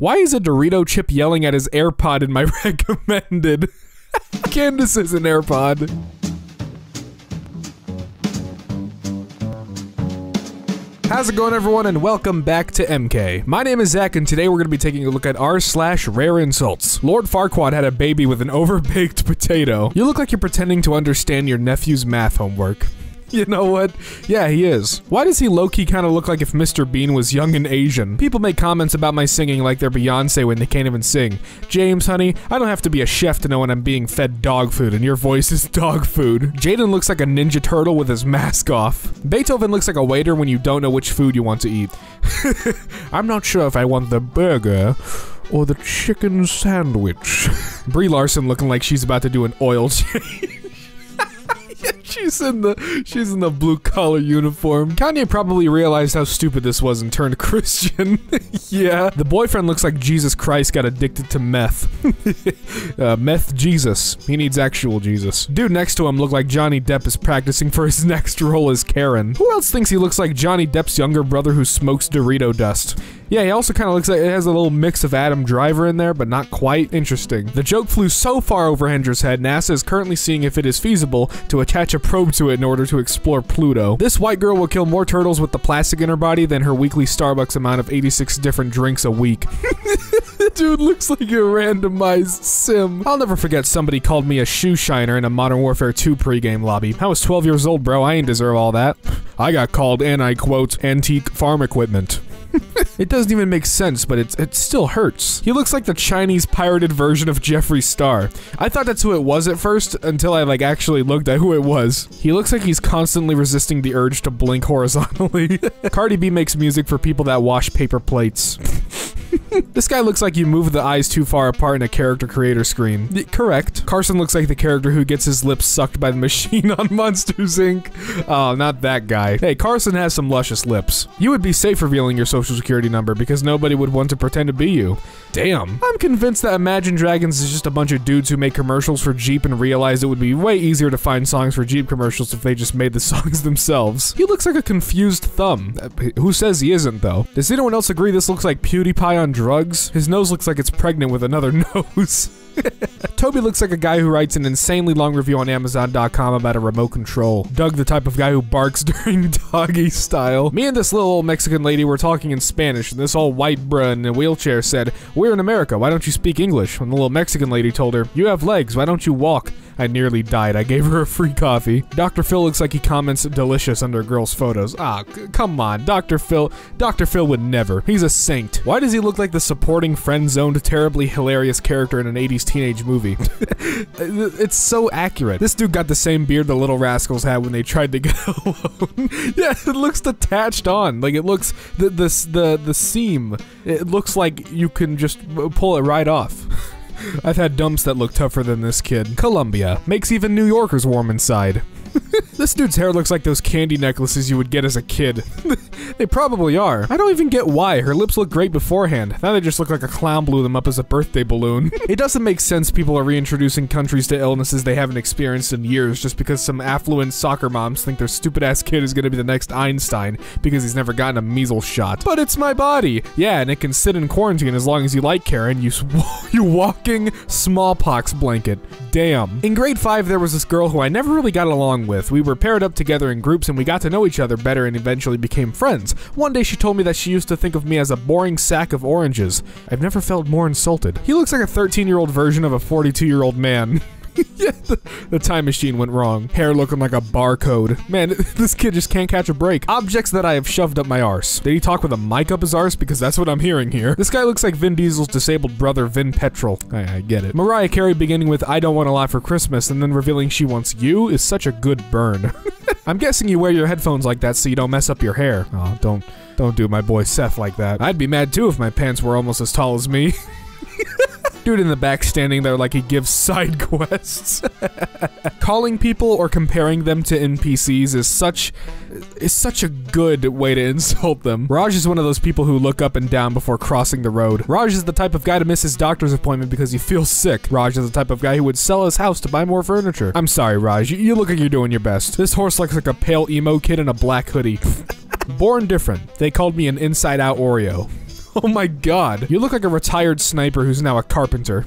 Why is a Dorito chip yelling at his AirPod in my recommended? Candace is an AirPod. How's it going, everyone, and welcome back to EmKay. My name is Zach, and today we're going to be taking a look at r slash rare insults. Lord Farquaad had a baby with an overbaked potato. You look like you're pretending to understand your nephew's math homework. You know what? Yeah, he is. Why does he low-key kind of look like if Mr. Bean was young and Asian? People make comments about my singing like they're Beyonce when they can't even sing. James, honey, I don't have to be a chef to know when I'm being fed dog food and your voice is dog food. Jaden looks like a ninja turtle with his mask off. Beethoven looks like a waiter when you don't know which food you want to eat. I'm not sure if I want the burger or the chicken sandwich. Brie Larson looking like she's about to do an oil change. She's in the she's in the blue collar uniform. Kanye probably realized how stupid this was and turned Christian. yeah. The boyfriend looks like Jesus Christ got addicted to meth. uh, meth Jesus. He needs actual Jesus. Dude next to him looked like Johnny Depp is practicing for his next role as Karen. Who else thinks he looks like Johnny Depp's younger brother who smokes Dorito dust? Yeah, he also kind of looks like it has a little mix of Adam Driver in there, but not quite. Interesting. The joke flew so far over Hendra's head, NASA is currently seeing if it is feasible to attach a probe to it in order to explore Pluto. This white girl will kill more turtles with the plastic in her body than her weekly Starbucks amount of 86 different drinks a week. Dude looks like a randomized sim. I'll never forget somebody called me a shoe shiner in a Modern Warfare 2 pregame lobby. I was 12 years old, bro. I ain't deserve all that. I got called, and I quote, antique farm equipment. It doesn't even make sense, but it, it still hurts. He looks like the Chinese pirated version of Jeffree Star. I thought that's who it was at first until I like actually looked at who it was. He looks like he's constantly resisting the urge to blink horizontally. Cardi B makes music for people that wash paper plates. this guy looks like you moved the eyes too far apart in a character creator screen. Y correct. Carson looks like the character who gets his lips sucked by the machine on Monsters Inc. Oh, not that guy. Hey, Carson has some luscious lips. You would be safe revealing your social security number because nobody would want to pretend to be you. Damn. I'm convinced that Imagine Dragons is just a bunch of dudes who make commercials for Jeep and realized it would be way easier to find songs for Jeep commercials if they just made the songs themselves. He looks like a confused thumb. Uh, who says he isn't, though? Does anyone else agree this looks like PewDiePie on drugs? His nose looks like it's pregnant with another nose. Toby looks like a guy who writes an insanely long review on Amazon.com about a remote control. Doug, the type of guy who barks during doggy style. Me and this little old Mexican lady were talking in Spanish, and this old white bruh in a wheelchair said, We're in America, why don't you speak English? And the little Mexican lady told her, You have legs, why don't you walk? I nearly died. I gave her a free coffee. Dr. Phil looks like he comments delicious under girls' photos. Ah, come on. Dr. Phil. Dr. Phil would never. He's a saint. Why does he look like the supporting friend-zoned, terribly hilarious character in an 80s teenage movie? it's so accurate. This dude got the same beard the Little Rascals had when they tried to get alone. yeah, it looks detached on. Like it looks the the the the seam. It looks like you can just pull it right off. I've had dumps that look tougher than this kid. Columbia makes even New Yorkers warm inside. this dude's hair looks like those candy necklaces you would get as a kid. They probably are. I don't even get why. Her lips look great beforehand. Now they just look like a clown blew them up as a birthday balloon. it doesn't make sense people are reintroducing countries to illnesses they haven't experienced in years just because some affluent soccer moms think their stupid ass kid is gonna be the next Einstein because he's never gotten a measles shot. But it's my body. Yeah, and it can sit in quarantine as long as you like, Karen. You, you walking smallpox blanket. Damn. In grade 5, there was this girl who I never really got along with. We were paired up together in groups and we got to know each other better and eventually became friends. One day she told me that she used to think of me as a boring sack of oranges. I've never felt more insulted. He looks like a 13 year old version of a 42 year old man. yeah, the, the, time machine went wrong. Hair looking like a barcode. Man, this kid just can't catch a break. Objects that I have shoved up my arse. Did he talk with a mic up his arse? Because that's what I'm hearing here. This guy looks like Vin Diesel's disabled brother, Vin Petrol. I, I get it. Mariah Carey beginning with I don't want a lot for Christmas and then revealing she wants you is such a good burn. I'm guessing you wear your headphones like that so you don't mess up your hair. Oh, don't, don't do my boy Seth like that. I'd be mad too if my pants were almost as tall as me. Dude in the back standing there like he gives side quests. Calling people or comparing them to NPCs is such is such a good way to insult them. Raj is one of those people who look up and down before crossing the road. Raj is the type of guy to miss his doctor's appointment because he feels sick. Raj is the type of guy who would sell his house to buy more furniture. I'm sorry, Raj. You, you look like you're doing your best. This horse looks like a pale emo kid in a black hoodie. Born different. They called me an inside out Oreo. Oh my god. You look like a retired sniper who's now a carpenter.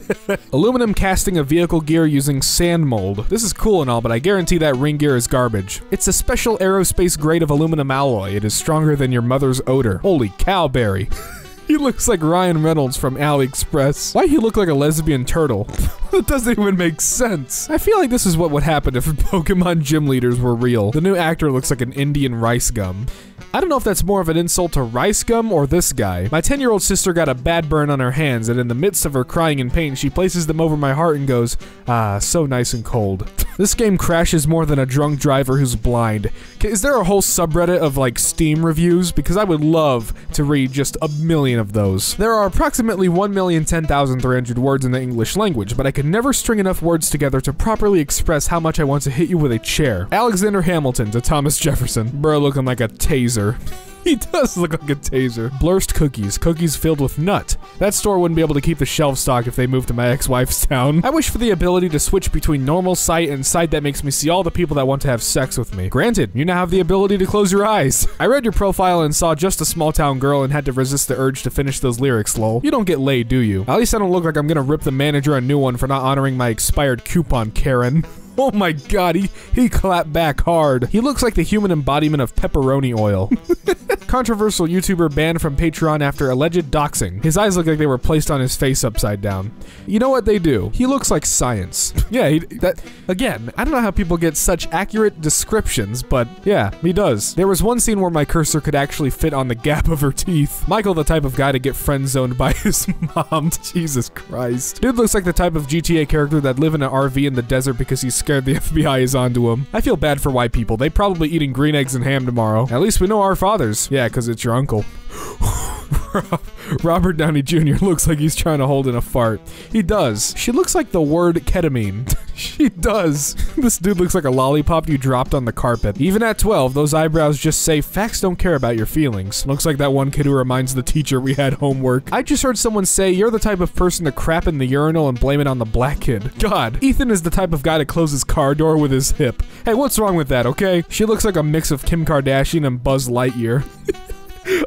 Aluminum casting of vehicle gear using sand mold. This is cool and all, but I guarantee that ring gear is garbage. It's a special aerospace grade of aluminum alloy. It is stronger than your mother's odor. Holy cow, cowberry. He looks like Ryan Reynolds from AliExpress. Why he look like a lesbian turtle? that doesn't even make sense. I feel like this is what would happen if Pokemon gym leaders were real. The new actor looks like an Indian rice gum. I don't know if that's more of an insult to Rice Gum or this guy. My 10 year old sister got a bad burn on her hands, and in the midst of her crying in pain, she places them over my heart and goes, Ah, so nice and cold. this game crashes more than a drunk driver who's blind. Is there a whole subreddit of like Steam reviews? Because I would love to read just a million of those. There are approximately 1,010,300 words in the English language, but I could never string enough words together to properly express how much I want to hit you with a chair. Alexander Hamilton to Thomas Jefferson. Bro looking like a taser. He does look like a taser. Blurst cookies. Cookies filled with nut. That store wouldn't be able to keep the shelf stock if they moved to my ex-wife's town. I wish for the ability to switch between normal sight and sight that makes me see all the people that want to have sex with me. Granted, you now have the ability to close your eyes. I read your profile and saw just a small town girl and had to resist the urge to finish those lyrics, lol. You don't get laid, do you? At least I don't look like I'm gonna rip the manager a new one for not honoring my expired coupon, Karen. Oh my god, he, he clapped back hard. He looks like the human embodiment of pepperoni oil. Controversial YouTuber banned from Patreon after alleged doxing. His eyes look like they were placed on his face upside down. You know what they do? He looks like science. yeah, he, that again, I don't know how people get such accurate descriptions, but yeah, he does. There was one scene where my cursor could actually fit on the gap of her teeth. Michael the type of guy to get friend zoned by his mom. Jesus Christ. Dude looks like the type of GTA character that live in an RV in the desert because he's scared the FBI is onto him. I feel bad for white people. They probably eating green eggs and ham tomorrow. At least we know our fathers. Yeah, because it's your uncle. Robert Downey Jr. looks like he's trying to hold in a fart. He does. She looks like the word ketamine. she does. This dude looks like a lollipop you dropped on the carpet. Even at 12, those eyebrows just say facts don't care about your feelings. Looks like that one kid who reminds the teacher we had homework. I just heard someone say you're the type of person to crap in the urinal and blame it on the black kid. God, Ethan is the type of guy to close his car door with his hip. Hey, what's wrong with that, okay? She looks like a mix of Kim Kardashian and Buzz Lightyear.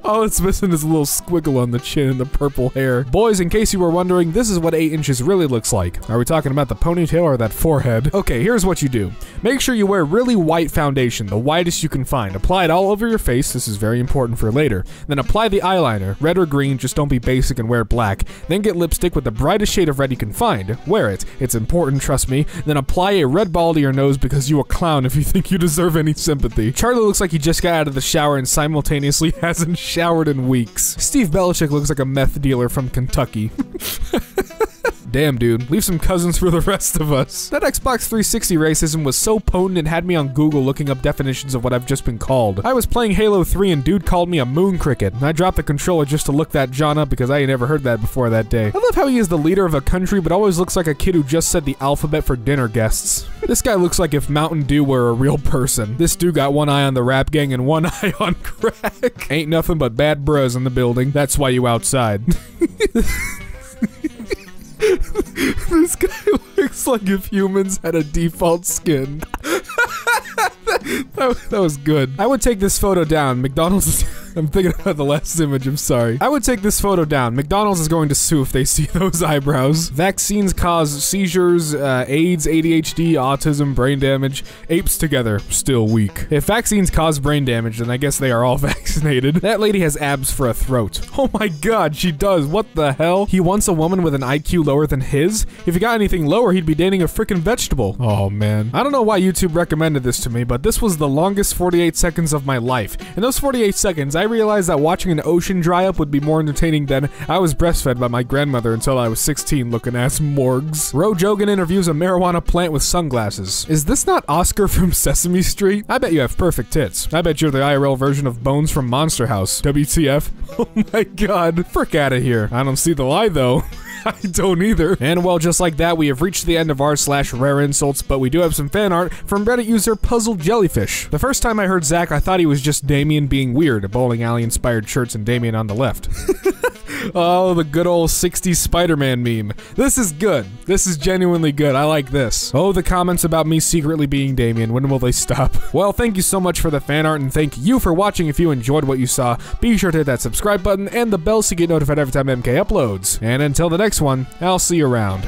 All it's missing is a little squiggle on the chin and the purple hair. Boys, in case you were wondering, this is what 8 inches really looks like. Are we talking about the ponytail or that forehead? Okay, here's what you do. Make sure you wear really white foundation, the whitest you can find. Apply it all over your face, this is very important for later. Then apply the eyeliner, red or green, just don't be basic and wear black. Then get lipstick with the brightest shade of red you can find. Wear it, it's important, trust me. Then apply a red ball to your nose because you a clown if you think you deserve any sympathy. Charlie looks like he just got out of the shower and simultaneously hasn't showered in weeks. Steve Belichick looks like a meth dealer from Kentucky. Damn, dude. Leave some cousins for the rest of us. That Xbox 360 racism was so potent it had me on Google looking up definitions of what I've just been called. I was playing Halo 3 and dude called me a moon cricket. And I dropped the controller just to look that John up because I ain't never heard that before that day. I love how he is the leader of a country but always looks like a kid who just said the alphabet for dinner guests. this guy looks like if Mountain Dew were a real person. This dude got one eye on the rap gang and one eye on crack. ain't nothing but bad bros in the building. That's why you outside. this guy looks like if humans had a default skin. that, that, was good. I would take this photo down. McDonald's I'm thinking about the last image, I'm sorry. I would take this photo down. McDonald's is going to sue if they see those eyebrows. Vaccines cause seizures, uh, AIDS, ADHD, autism, brain damage. Apes together, still weak. If vaccines cause brain damage, then I guess they are all vaccinated. That lady has abs for a throat. Oh my god, she does. What the hell? He wants a woman with an IQ lower than his? If he got anything lower, he'd be dating a freaking vegetable. Oh man. I don't know why YouTube recommended this to me, but this was the longest 48 seconds of my life. In those 48 seconds, I realized that watching an ocean dry up would be more entertaining than I was breastfed by my grandmother until I was 16 looking ass morgues. Ro Jogan interviews a marijuana plant with sunglasses. Is this not Oscar from Sesame Street? I bet you have perfect tits. I bet you're the IRL version of Bones from Monster House. WTF? Oh my god. Frick out of here. I don't see the lie though. I don't either. And well, just like that, we have reached the end of r slash rare insults, but we do have some fan art from Reddit user Puzzle Jellyfish. The first time I heard Zach, I thought he was just Damien being weird, a bowling alley inspired shirts and Damien on the left. Oh, the good old 60s Spider-Man meme. This is good. This is genuinely good. I like this. Oh, the comments about me secretly being Damien. When will they stop? Well, thank you so much for the fan art and thank you for watching. If you enjoyed what you saw, be sure to hit that subscribe button and the bell so you get notified every time EmKay uploads. And until the next one, I'll see you around.